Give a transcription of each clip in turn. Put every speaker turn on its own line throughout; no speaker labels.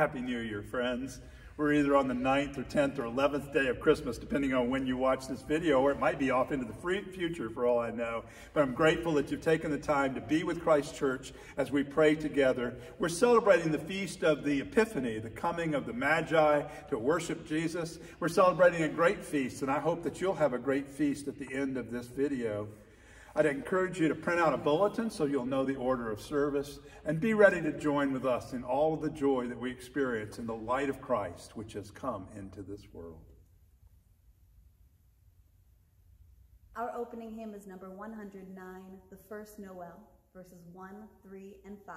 Happy New Year, friends. We're either on the 9th or 10th or 11th day of Christmas, depending on when you watch this video, or it might be off into the free future for all I know. But I'm grateful that you've taken the time to be with Christ Church as we pray together. We're celebrating the feast of the Epiphany, the coming of the Magi to worship Jesus. We're celebrating a great feast, and I hope that you'll have a great feast at the end of this video. I'd encourage you to print out a bulletin so you'll know the order of service and be ready to join with us in all of the joy that we experience in the light of Christ which has come into this world.
Our opening hymn is number 109, The First Noel, verses 1, 3, and 5.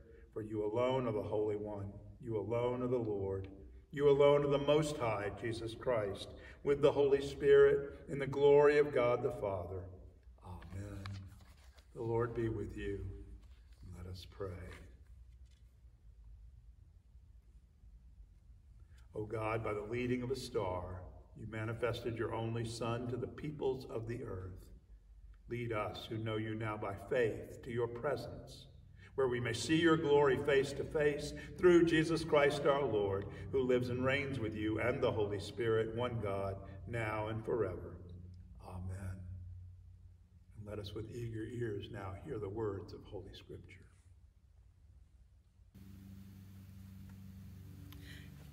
For you alone are the Holy One. You alone are the Lord. You alone are the Most High, Jesus Christ, with the Holy Spirit, in the glory of God the Father. Amen. The Lord be with you. Let us pray. O God, by the leading of a star, you manifested your only Son to the peoples of the earth. Lead us who know you now by faith to your presence where we may see your glory face to face through Jesus Christ our Lord, who lives and reigns with you and the Holy Spirit, one God, now and forever. Amen. And let us with eager ears now hear the words of Holy Scripture.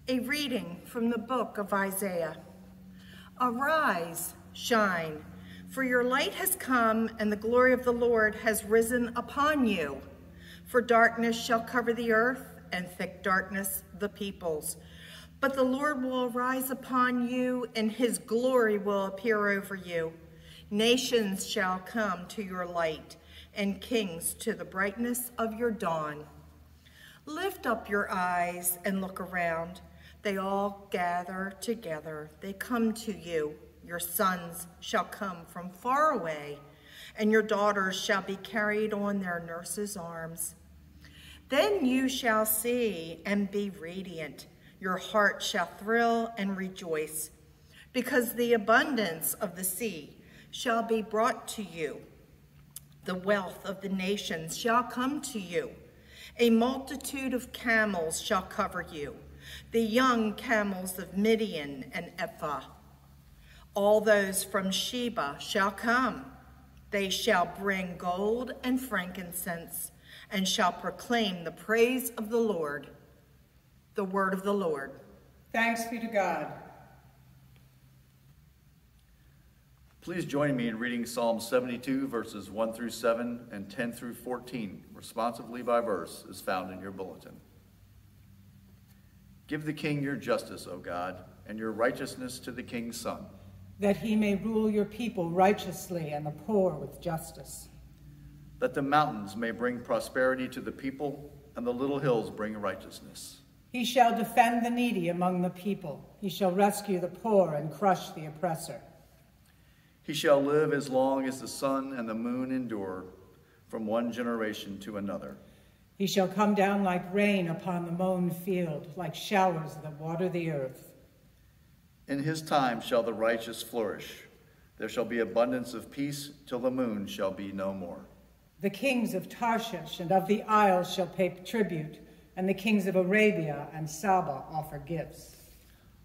A reading from the book of Isaiah. Arise, shine, for your light has come, and the glory of the Lord has risen upon you. For darkness shall cover the earth, and thick darkness the peoples. But the Lord will arise upon you, and his glory will appear over you. Nations shall come to your light, and kings to the brightness of your dawn. Lift up your eyes and look around. They all gather together. They come to you. Your sons shall come from far away, and your daughters shall be carried on their nurses' arms. Then you shall see and be radiant. Your heart shall thrill and rejoice, because the abundance of the sea shall be brought to you. The wealth of the nations shall come to you. A multitude of camels shall cover you the young camels of Midian and Ephah. All those from Sheba shall come. They shall bring gold and frankincense and shall proclaim the praise of the Lord. The word of the Lord.
Thanks be to God.
Please join me in reading Psalm 72, verses 1 through 7 and 10 through 14, responsively by verse, is found in your bulletin. Give the king your justice, O God, and your righteousness to the king's son.
That he may rule your people righteously and the poor with justice.
That the mountains may bring prosperity to the people and the little hills bring righteousness.
He shall defend the needy among the people. He shall rescue the poor and crush the oppressor.
He shall live as long as the sun and the moon endure, from one generation to another.
He shall come down like rain upon the mown field, like showers that water the earth.
In his time shall the righteous flourish. There shall be abundance of peace till the moon shall be no more.
The kings of Tarshish and of the isles shall pay tribute, and the kings of Arabia and Saba offer gifts.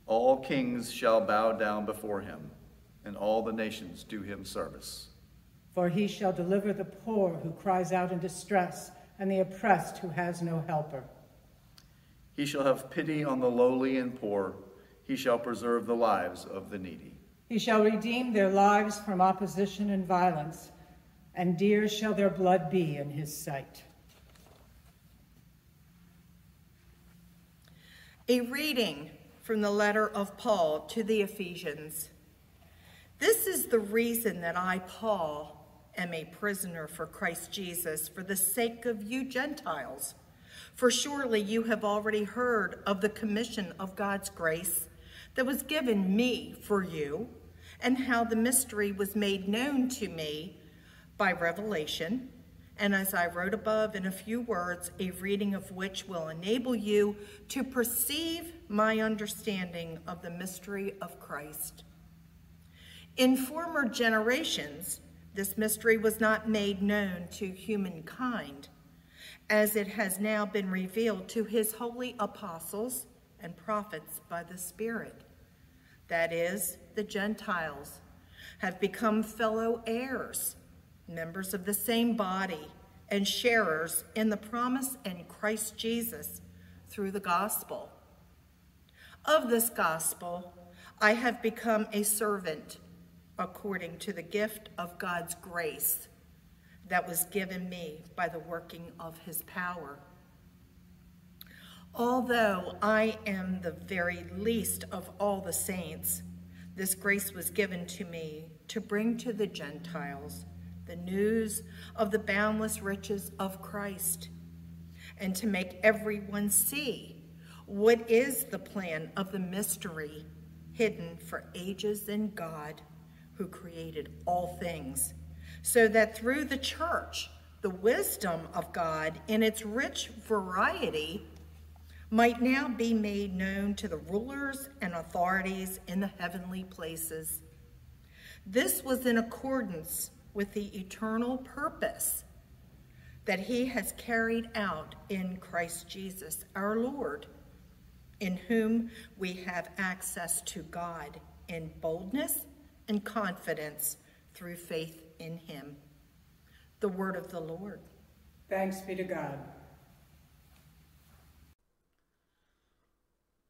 All kings shall bow down before him, and all the nations do him service.
For he shall deliver the poor who cries out in distress and the oppressed who has no helper.
He shall have pity on the lowly and poor. He shall preserve the lives of the needy.
He shall redeem their lives from opposition and violence, and dear shall their blood be in his sight.
A reading from the letter of Paul to the Ephesians. This is the reason that I, Paul, am a prisoner for Christ Jesus for the sake of you Gentiles. For surely you have already heard of the commission of God's grace that was given me for you, and how the mystery was made known to me by revelation. And as I wrote above in a few words, a reading of which will enable you to perceive my understanding of the mystery of Christ. In former generations, this mystery was not made known to humankind, as it has now been revealed to his holy apostles and prophets by the Spirit. That is, the Gentiles have become fellow heirs, members of the same body, and sharers in the promise in Christ Jesus through the gospel. Of this gospel, I have become a servant according to the gift of God's grace that was given me by the working of his power. Although I am the very least of all the saints, this grace was given to me to bring to the Gentiles the news of the boundless riches of Christ and to make everyone see what is the plan of the mystery hidden for ages in God who created all things, so that through the church, the wisdom of God in its rich variety might now be made known to the rulers and authorities in the heavenly places. This was in accordance with the eternal purpose that he has carried out in Christ Jesus our Lord, in whom we have access to God in boldness and confidence through faith in him. The word of the Lord.
Thanks be to God.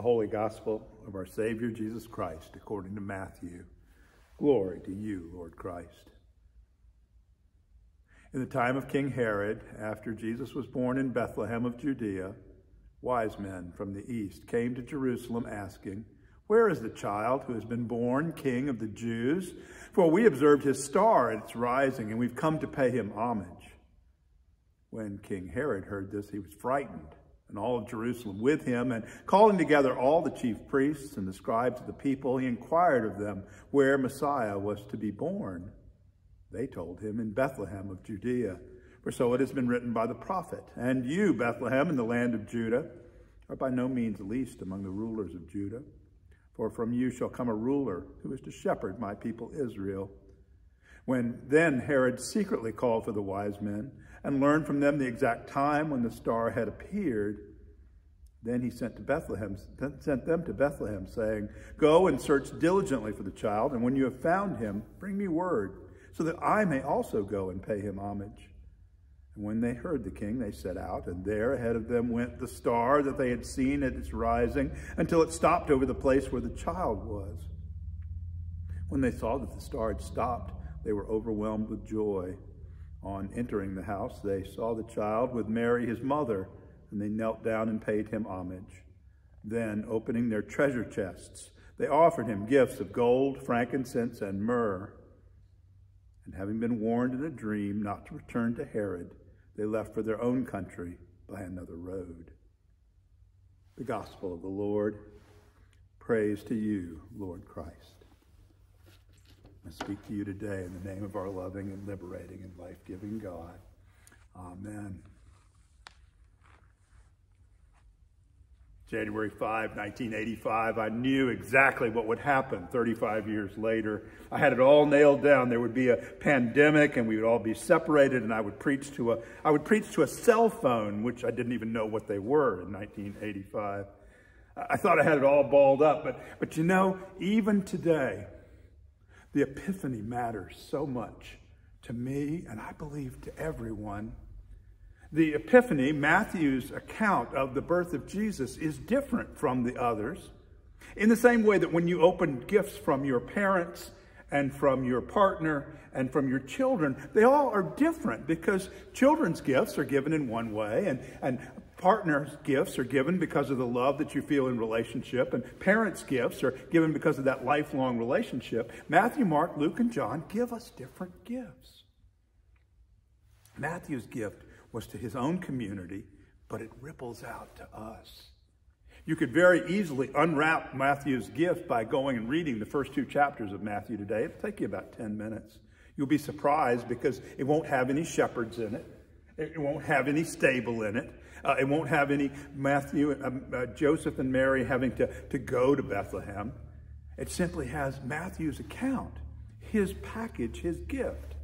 The Holy Gospel of our Savior Jesus Christ according to Matthew. Glory to you, Lord Christ. In the time of King Herod, after Jesus was born in Bethlehem of Judea, wise men from the east came to Jerusalem asking, Where is the child who has been born king of the Jews? For we observed his star at its rising, and we've come to pay him homage. When King Herod heard this, he was frightened, and all of Jerusalem with him, and calling together all the chief priests and the scribes of the people, he inquired of them where Messiah was to be born. They told him, In Bethlehem of Judea. For so it has been written by the prophet, And you, Bethlehem, in the land of Judah, are by no means least among the rulers of Judah. For from you shall come a ruler who is to shepherd my people Israel. When then Herod secretly called for the wise men and learned from them the exact time when the star had appeared, then he sent to Bethlehem, sent them to Bethlehem, saying, Go and search diligently for the child, and when you have found him, bring me word so that I may also go and pay him homage. And when they heard the king, they set out, and there ahead of them went the star that they had seen at its rising, until it stopped over the place where the child was. When they saw that the star had stopped, they were overwhelmed with joy. On entering the house, they saw the child with Mary, his mother, and they knelt down and paid him homage. Then, opening their treasure chests, they offered him gifts of gold, frankincense, and myrrh. And having been warned in a dream not to return to Herod, they left for their own country by another road. The Gospel of the Lord. Praise to you, Lord Christ. I speak to you today in the name of our loving and liberating and life giving God. Amen. January 5, 1985, I knew exactly what would happen 35 years later. I had it all nailed down. There would be a pandemic and we would all be separated and I would preach to a, I would preach to a cell phone, which I didn't even know what they were in 1985. I thought I had it all balled up, but, but you know, even today, the epiphany matters so much to me and I believe to everyone. The Epiphany, Matthew's account of the birth of Jesus, is different from the others. In the same way that when you open gifts from your parents and from your partner and from your children, they all are different because children's gifts are given in one way and, and partners' gifts are given because of the love that you feel in relationship and parents' gifts are given because of that lifelong relationship. Matthew, Mark, Luke, and John give us different gifts. Matthew's gift was to his own community, but it ripples out to us. You could very easily unwrap Matthew's gift by going and reading the first two chapters of Matthew today. It'll take you about 10 minutes. You'll be surprised because it won't have any shepherds in it. It won't have any stable in it. Uh, it won't have any Matthew, uh, uh, Joseph and Mary having to, to go to Bethlehem. It simply has Matthew's account, his package, his gift.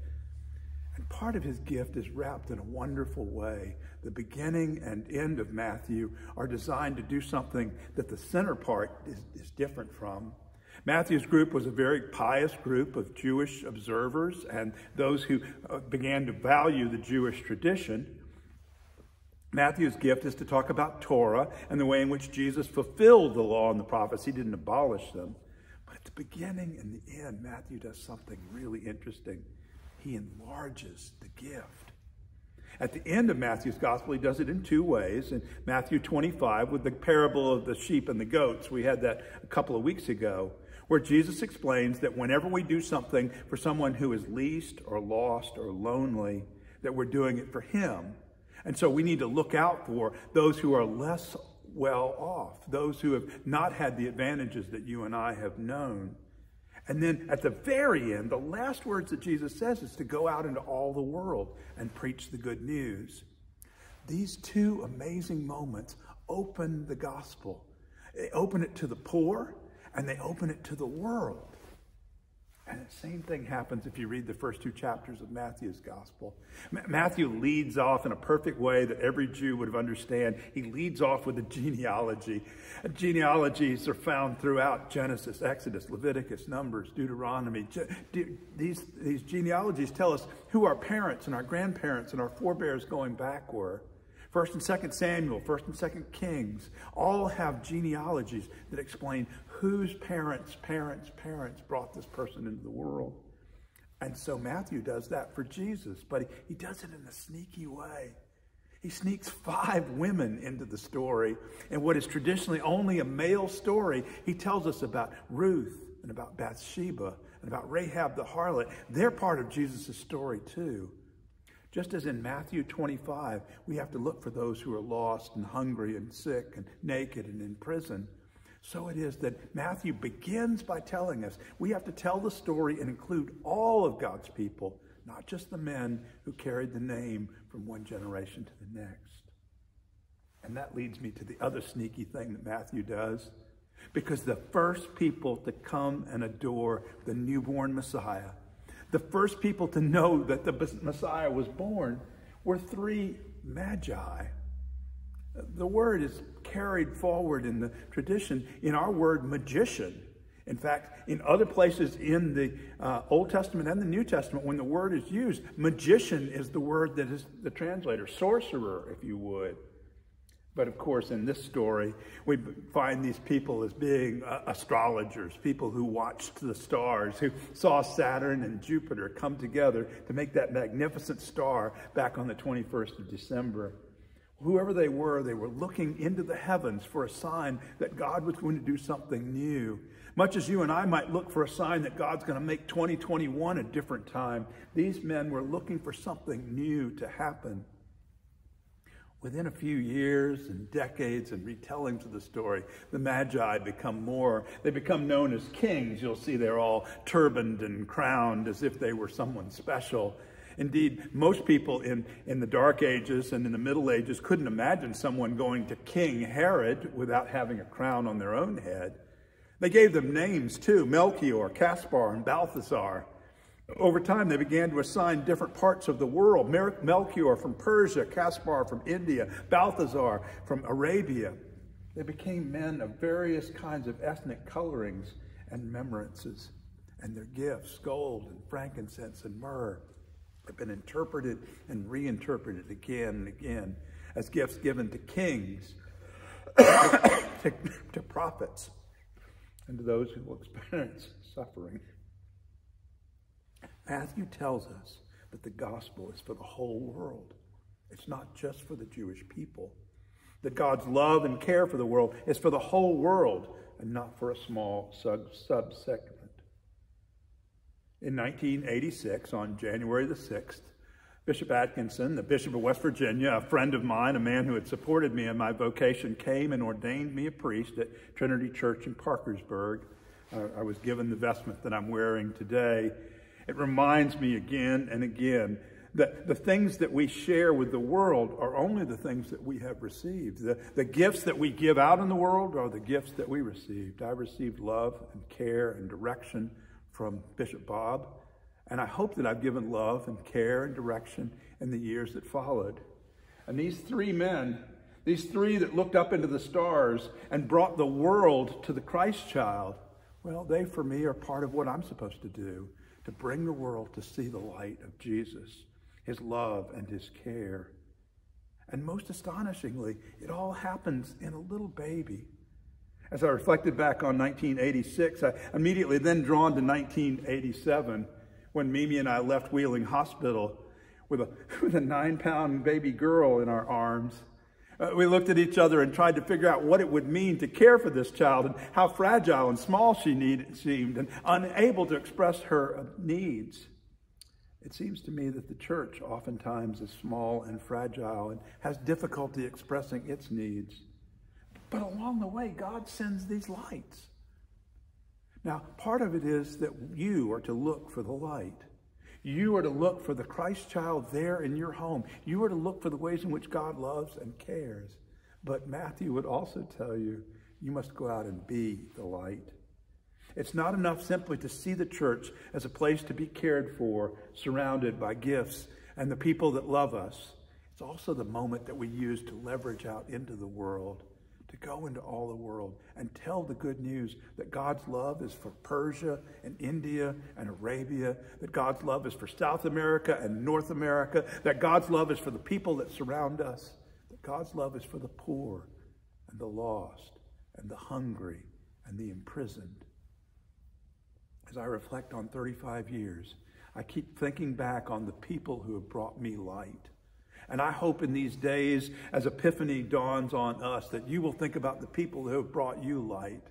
And part of his gift is wrapped in a wonderful way the beginning and end of Matthew are designed to do something that the center part is, is different from. Matthew's group was a very pious group of Jewish observers and those who uh, began to value the Jewish tradition. Matthew's gift is to talk about Torah and the way in which Jesus fulfilled the law and the prophets. He didn't abolish them. But at the beginning and the end, Matthew does something really interesting. He enlarges the gift. At the end of Matthew's gospel, he does it in two ways. In Matthew 25, with the parable of the sheep and the goats, we had that a couple of weeks ago, where Jesus explains that whenever we do something for someone who is least or lost or lonely, that we're doing it for him. And so we need to look out for those who are less well off, those who have not had the advantages that you and I have known. And then at the very end, the last words that Jesus says is to go out into all the world and preach the good news. These two amazing moments open the gospel. They open it to the poor and they open it to the world. And the same thing happens if you read the first two chapters of Matthew's gospel. Matthew leads off in a perfect way that every Jew would have understand. He leads off with a genealogy. Genealogies are found throughout Genesis, Exodus, Leviticus, Numbers, Deuteronomy. These, these genealogies tell us who our parents and our grandparents and our forebears going back were. First and Second Samuel, First and Second Kings, all have genealogies that explain whose parents, parents, parents brought this person into the world. And so Matthew does that for Jesus, but he, he does it in a sneaky way. He sneaks five women into the story. And what is traditionally only a male story, he tells us about Ruth and about Bathsheba and about Rahab the harlot. They're part of Jesus' story too. Just as in Matthew 25, we have to look for those who are lost and hungry and sick and naked and in prison. So it is that Matthew begins by telling us we have to tell the story and include all of God's people, not just the men who carried the name from one generation to the next. And that leads me to the other sneaky thing that Matthew does. Because the first people to come and adore the newborn Messiah the first people to know that the Messiah was born were three magi. The word is carried forward in the tradition in our word magician. In fact, in other places in the uh, Old Testament and the New Testament, when the word is used, magician is the word that is the translator, sorcerer, if you would. But of course, in this story, we find these people as being uh, astrologers, people who watched the stars, who saw Saturn and Jupiter come together to make that magnificent star back on the 21st of December. Whoever they were, they were looking into the heavens for a sign that God was going to do something new. Much as you and I might look for a sign that God's going to make 2021 a different time, these men were looking for something new to happen. Within a few years and decades and retellings of the story, the Magi become more, they become known as kings. You'll see they're all turbaned and crowned as if they were someone special. Indeed, most people in, in the Dark Ages and in the Middle Ages couldn't imagine someone going to King Herod without having a crown on their own head. They gave them names too Melchior, Caspar, and Balthasar. Over time, they began to assign different parts of the world Melchior from Persia, Caspar from India, Balthasar from Arabia. They became men of various kinds of ethnic colorings and remembrances, and their gifts, gold and frankincense and myrrh, have been interpreted and reinterpreted again and again as gifts given to kings, to, to prophets, and to those who will experience suffering. Matthew tells us that the gospel is for the whole world. It's not just for the Jewish people. That God's love and care for the world is for the whole world and not for a small sub subsegment. In 1986, on January the 6th, Bishop Atkinson, the Bishop of West Virginia, a friend of mine, a man who had supported me in my vocation, came and ordained me a priest at Trinity Church in Parkersburg. I was given the vestment that I'm wearing today. It reminds me again and again that the things that we share with the world are only the things that we have received. The, the gifts that we give out in the world are the gifts that we received. I received love and care and direction from Bishop Bob and I hope that I've given love and care and direction in the years that followed. And these three men, these three that looked up into the stars and brought the world to the Christ child, well, they for me are part of what I'm supposed to do to bring the world to see the light of Jesus, his love and his care. And most astonishingly, it all happens in a little baby. As I reflected back on 1986, I immediately then drawn to 1987 when Mimi and I left Wheeling Hospital with a, with a nine pound baby girl in our arms. Uh, we looked at each other and tried to figure out what it would mean to care for this child and how fragile and small she need, seemed and unable to express her uh, needs. It seems to me that the church oftentimes is small and fragile and has difficulty expressing its needs. But along the way, God sends these lights. Now, part of it is that you are to look for the light. You are to look for the Christ child there in your home. You are to look for the ways in which God loves and cares. But Matthew would also tell you, you must go out and be the light. It's not enough simply to see the church as a place to be cared for, surrounded by gifts and the people that love us. It's also the moment that we use to leverage out into the world to go into all the world and tell the good news that God's love is for Persia and India and Arabia, that God's love is for South America and North America, that God's love is for the people that surround us, that God's love is for the poor and the lost and the hungry and the imprisoned. As I reflect on 35 years, I keep thinking back on the people who have brought me light and I hope in these days, as Epiphany dawns on us, that you will think about the people who have brought you light.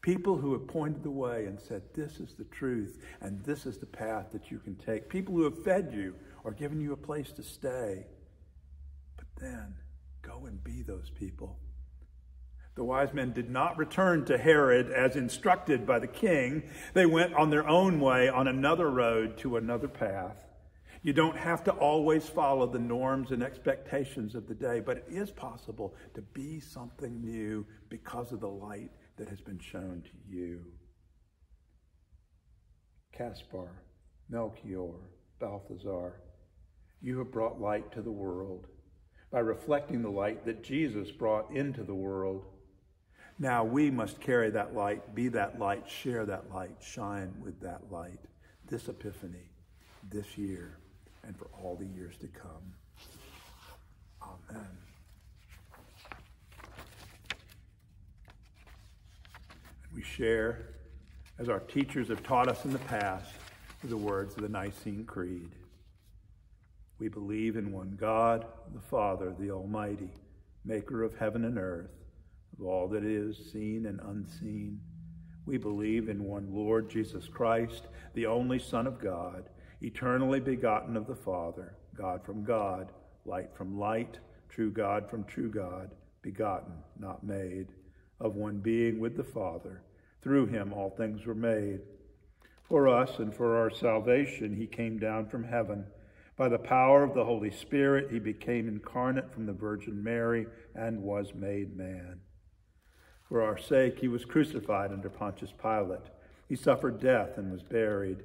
People who have pointed the way and said, This is the truth, and this is the path that you can take. People who have fed you or given you a place to stay. But then, go and be those people. The wise men did not return to Herod as instructed by the king. They went on their own way on another road to another path. You don't have to always follow the norms and expectations of the day, but it is possible to be something new because of the light that has been shown to you. Caspar, Melchior, Balthazar, you have brought light to the world by reflecting the light that Jesus brought into the world. Now we must carry that light, be that light, share that light, shine with that light. This epiphany, this year and for all the years to come. Amen. And we share, as our teachers have taught us in the past, the words of the Nicene Creed. We believe in one God, the Father, the Almighty, maker of heaven and earth, of all that is seen and unseen. We believe in one Lord Jesus Christ, the only Son of God eternally begotten of the Father, God from God, light from light, true God from true God, begotten, not made, of one being with the Father. Through him all things were made. For us and for our salvation, he came down from heaven. By the power of the Holy Spirit, he became incarnate from the Virgin Mary and was made man. For our sake, he was crucified under Pontius Pilate. He suffered death and was buried.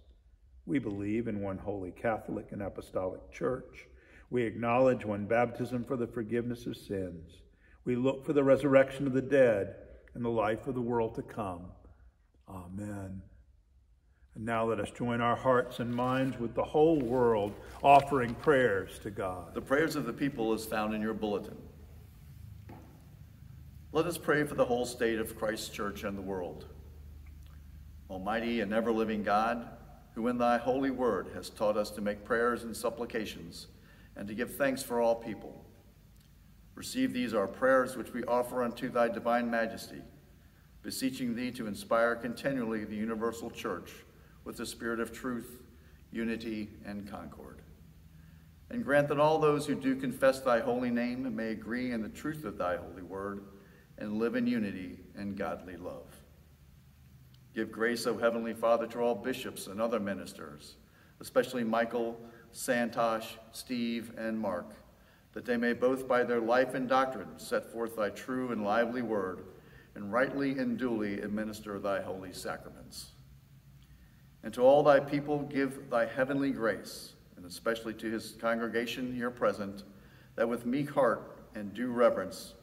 We believe in one holy Catholic and Apostolic Church. We acknowledge one baptism for the forgiveness of sins. We look for the resurrection of the dead and the life of the world to come. Amen. And now let us join our hearts and minds with the whole world offering prayers to God.
The prayers of the people is found in your bulletin. Let us pray for the whole state of Christ's church and the world. Almighty and ever living God, who in thy holy word has taught us to make prayers and supplications and to give thanks for all people. Receive these our prayers which we offer unto thy divine majesty, beseeching thee to inspire continually the universal church with the spirit of truth, unity, and concord. And grant that all those who do confess thy holy name may agree in the truth of thy holy word and live in unity and godly love. Give grace, O Heavenly Father, to all bishops and other ministers, especially Michael, Santosh, Steve, and Mark, that they may both by their life and doctrine set forth thy true and lively word, and rightly and duly administer thy holy sacraments. And to all thy people give thy heavenly grace, and especially to his congregation here present, that with meek heart and due reverence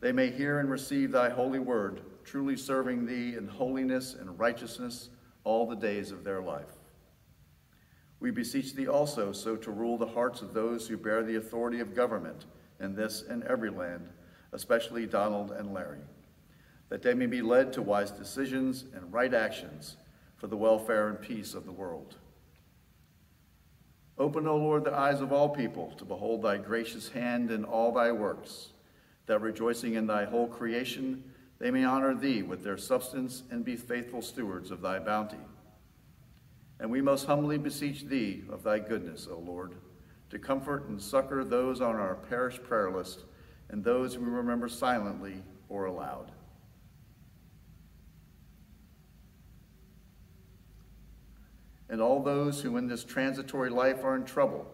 they may hear and receive thy holy word, truly serving thee in holiness and righteousness all the days of their life. We beseech thee also so to rule the hearts of those who bear the authority of government in this and every land, especially Donald and Larry, that they may be led to wise decisions and right actions for the welfare and peace of the world. Open, O Lord, the eyes of all people to behold thy gracious hand in all thy works, that rejoicing in thy whole creation, they may honor thee with their substance and be faithful stewards of thy bounty. And we most humbly beseech thee of thy goodness, O Lord, to comfort and succor those on our parish prayer list and those we remember silently or aloud. And all those who in this transitory life are in trouble,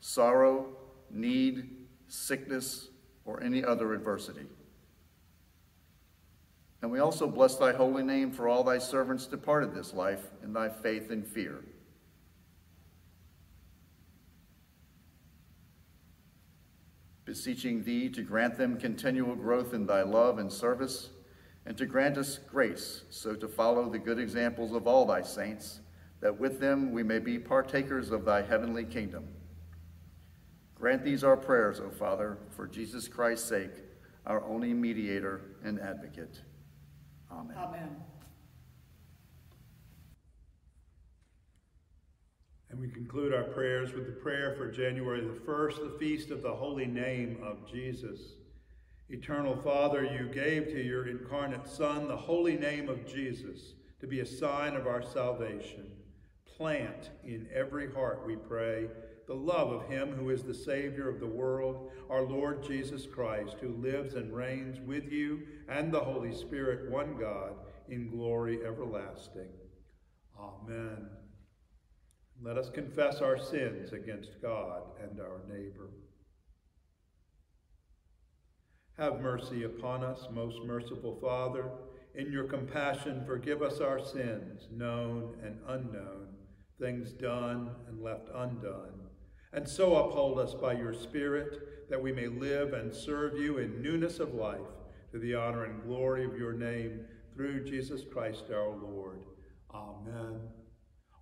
sorrow, need, sickness, or any other adversity. And we also bless thy holy name for all thy servants departed this life in thy faith and fear. Beseeching thee to grant them continual growth in thy love and service, and to grant us grace so to follow the good examples of all thy saints, that with them we may be partakers of thy heavenly kingdom. Grant these our prayers, O Father, for Jesus Christ's sake, our only mediator and advocate. Amen.
Amen.
And we conclude our prayers with the prayer for January the 1st, the feast of the holy name of Jesus. Eternal Father, you gave to your incarnate Son the holy name of Jesus to be a sign of our salvation. Plant in every heart, we pray, the love of him who is the Savior of the world, our Lord Jesus Christ, who lives and reigns with you and the Holy Spirit, one God, in glory everlasting. Amen. Let us confess our sins against God and our neighbor. Have mercy upon us, most merciful Father. In your compassion, forgive us our sins, known and unknown, things done and left undone and so uphold us by your Spirit, that we may live and serve you in newness of life, to the honor and glory of your name, through Jesus Christ our Lord. Amen.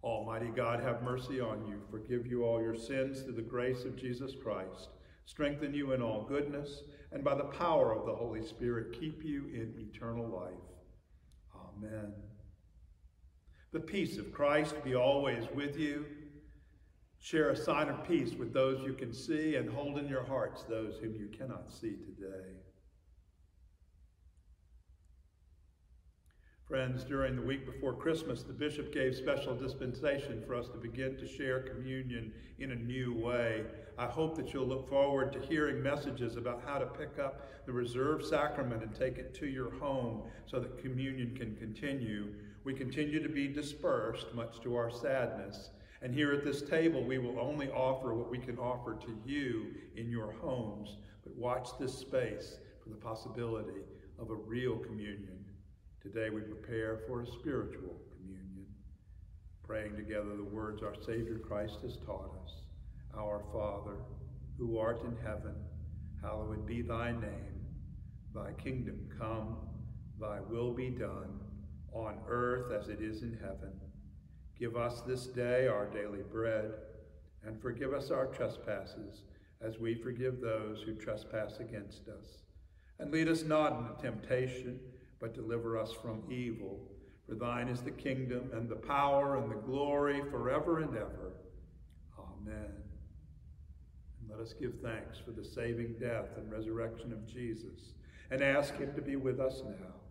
Almighty God, have mercy on you, forgive you all your sins through the grace of Jesus Christ, strengthen you in all goodness, and by the power of the Holy Spirit, keep you in eternal life. Amen. The peace of Christ be always with you. Share a sign of peace with those you can see and hold in your hearts those whom you cannot see today. Friends, during the week before Christmas, the bishop gave special dispensation for us to begin to share communion in a new way. I hope that you'll look forward to hearing messages about how to pick up the reserved sacrament and take it to your home so that communion can continue. We continue to be dispersed, much to our sadness. And here at this table, we will only offer what we can offer to you in your homes. But watch this space for the possibility of a real communion. Today we prepare for a spiritual communion. praying together the words our Savior Christ has taught us. Our Father, who art in heaven, hallowed be thy name. Thy kingdom come, thy will be done, on earth as it is in heaven. Give us this day our daily bread, and forgive us our trespasses, as we forgive those who trespass against us. And lead us not into temptation, but deliver us from evil. For thine is the kingdom and the power and the glory forever and ever. Amen. And let us give thanks for the saving death and resurrection of Jesus and ask him to be with us now.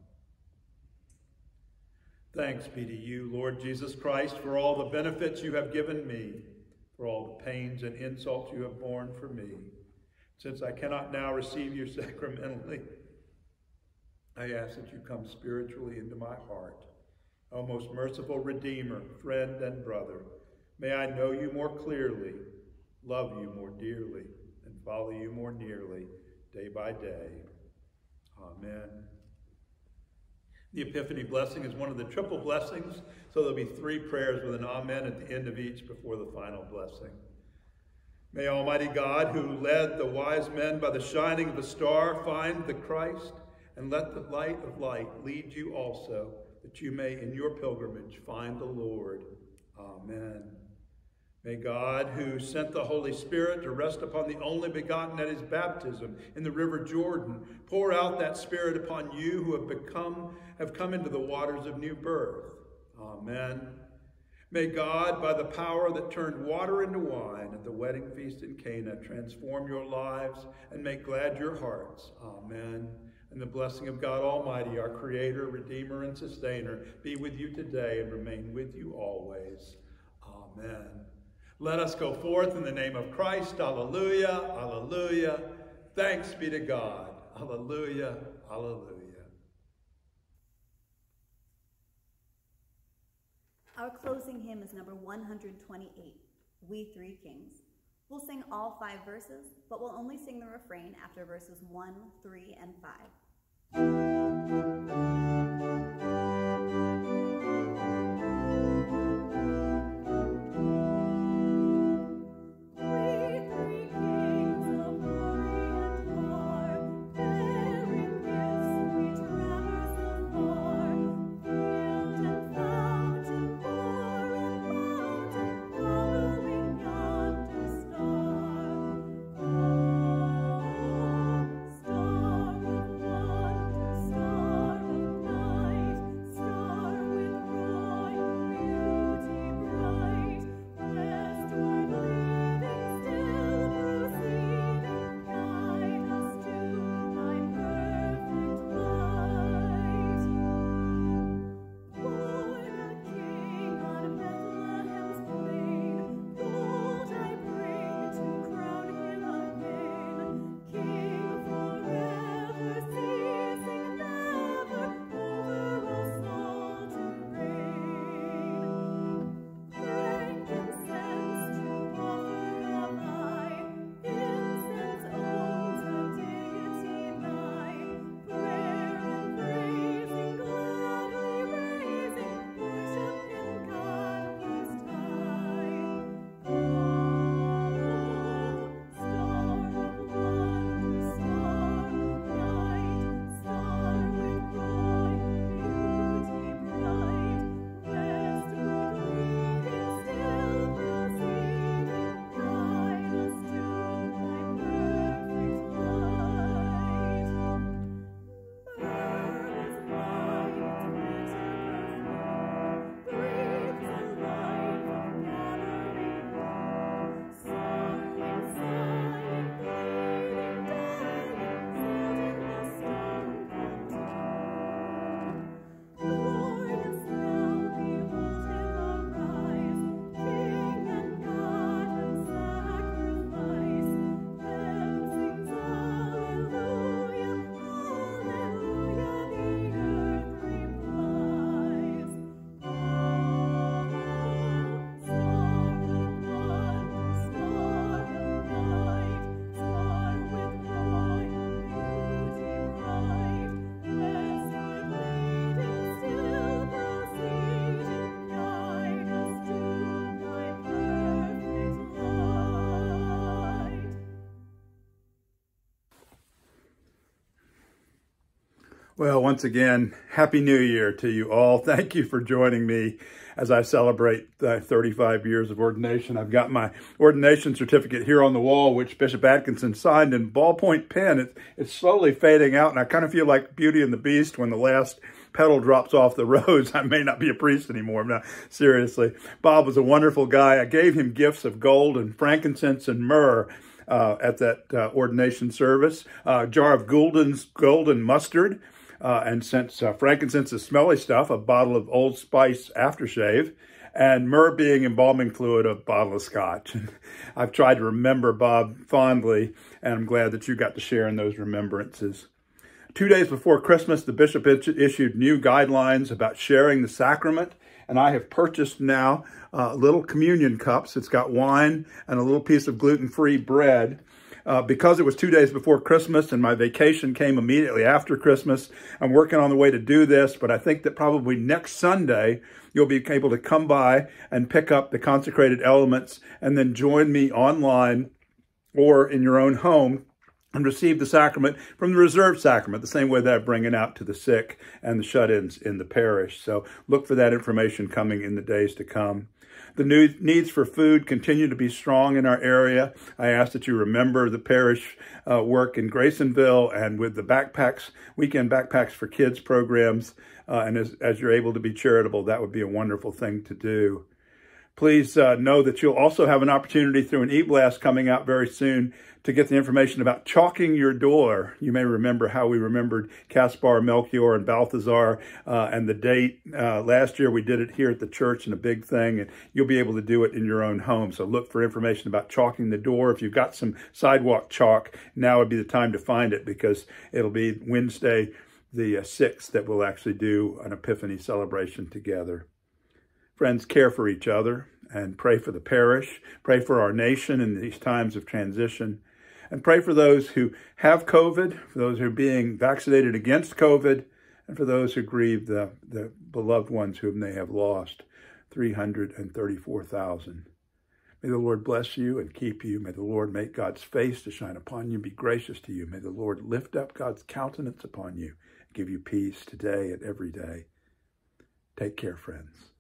Thanks be to you, Lord Jesus Christ, for all the benefits you have given me, for all the pains and insults you have borne for me. Since I cannot now receive you sacramentally, I ask that you come spiritually into my heart O most merciful Redeemer, friend, and brother, may I know you more clearly, love you more dearly, and follow you more nearly day by day. Amen. The Epiphany blessing is one of the triple blessings, so there'll be three prayers with an Amen at the end of each before the final blessing. May Almighty God, who led the wise men by the shining of the star, find the Christ, and let the light of light lead you also that you may in your pilgrimage find the Lord. Amen. May God, who sent the Holy Spirit to rest upon the only begotten at his baptism in the river Jordan, pour out that Spirit upon you who have become, have come into the waters of new birth. Amen. May God, by the power that turned water into wine at the wedding feast in Cana, transform your lives and make glad your hearts. Amen. And the blessing of God Almighty, our Creator, Redeemer, and Sustainer, be with you today and remain with you always. Amen. Let us go forth in the name of Christ. Alleluia, alleluia. Thanks be to God. Alleluia, alleluia.
Our closing hymn is number 128, We Three Kings. We'll sing all five verses, but we'll only sing the refrain after verses 1, 3, and 5.
Well, once again, Happy New Year to you all. Thank you for joining me as I celebrate the 35 years of ordination. I've got my ordination certificate here on the wall, which Bishop Atkinson signed in ballpoint pen. It, it's slowly fading out, and I kind of feel like Beauty and the Beast when the last petal drops off the rose. I may not be a priest anymore. No, seriously. Bob was a wonderful guy. I gave him gifts of gold and frankincense and myrrh. Uh, at that uh, ordination service, uh, jar of Gulden's golden mustard, uh, and since uh, frankincense is smelly stuff, a bottle of Old Spice aftershave, and myrrh being embalming fluid, a bottle of scotch. I've tried to remember Bob fondly, and I'm glad that you got to share in those remembrances. Two days before Christmas, the bishop issued new guidelines about sharing the sacrament, and I have purchased now uh, little communion cups. It's got wine and a little piece of gluten-free bread uh, because it was two days before Christmas and my vacation came immediately after Christmas, I'm working on the way to do this, but I think that probably next Sunday, you'll be able to come by and pick up the consecrated elements and then join me online or in your own home and receive the sacrament from the reserved sacrament, the same way that I bring it out to the sick and the shut-ins in the parish. So look for that information coming in the days to come. The needs for food continue to be strong in our area. I ask that you remember the parish uh, work in Grasonville and with the backpacks, weekend backpacks for kids programs. Uh, and as, as you're able to be charitable, that would be a wonderful thing to do. Please uh, know that you'll also have an opportunity through an e-blast coming out very soon to get the information about chalking your door. You may remember how we remembered Caspar, Melchior, and Balthazar uh, and the date. Uh, last year we did it here at the church in a big thing, and you'll be able to do it in your own home. So look for information about chalking the door. If you've got some sidewalk chalk, now would be the time to find it because it'll be Wednesday the 6th uh, that we'll actually do an Epiphany celebration together. Friends, care for each other and pray for the parish. Pray for our nation in these times of transition and pray for those who have COVID, for those who are being vaccinated against COVID, and for those who grieve the, the beloved ones whom they have lost, 334,000. May the Lord bless you and keep you. May the Lord make God's face to shine upon you and be gracious to you. May the Lord lift up God's countenance upon you, give you peace today and every day. Take care, friends.